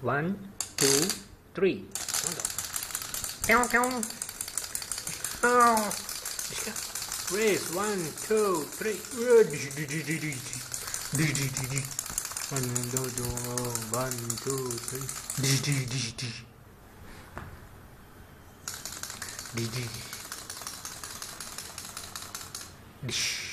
One, two, three. Pew, pew. Oh. Race. One, two, three. One, two, two, one, two, three. Dish.